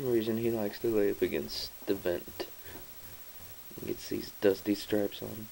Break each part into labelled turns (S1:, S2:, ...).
S1: reason he likes to lay up against the vent. He gets these dusty stripes on him.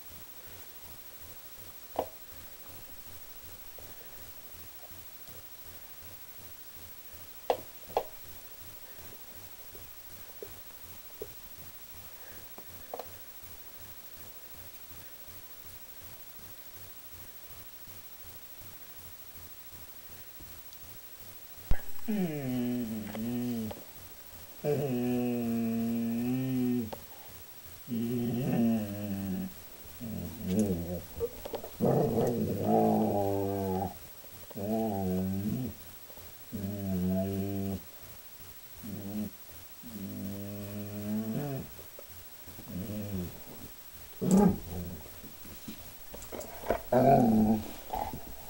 S2: Um,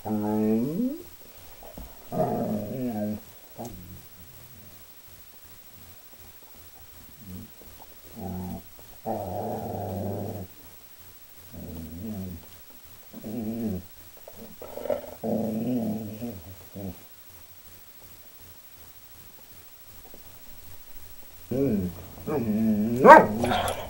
S2: um, um. うん。うん。うん。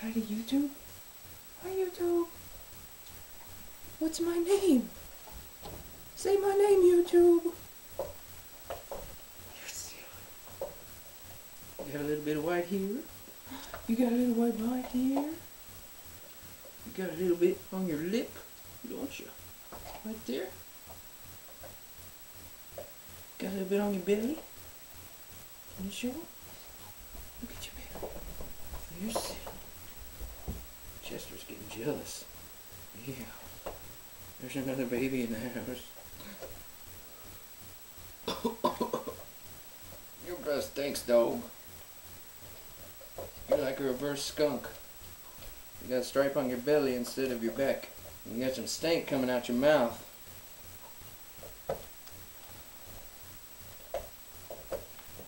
S2: hi to YouTube? Hi YouTube. What's my name? Say my name, YouTube. You got a little bit of white here. You got a little white behind here. You got a little bit on your lip, don't you? Right there. Got a little bit on your belly. Can you show? Look at your belly. You see. Chester's getting jealous. Yeah. There's another baby in the house. Your breath stinks, dog. You're like a reverse skunk. You got a stripe on your belly instead of your back. You got some stink coming out your mouth.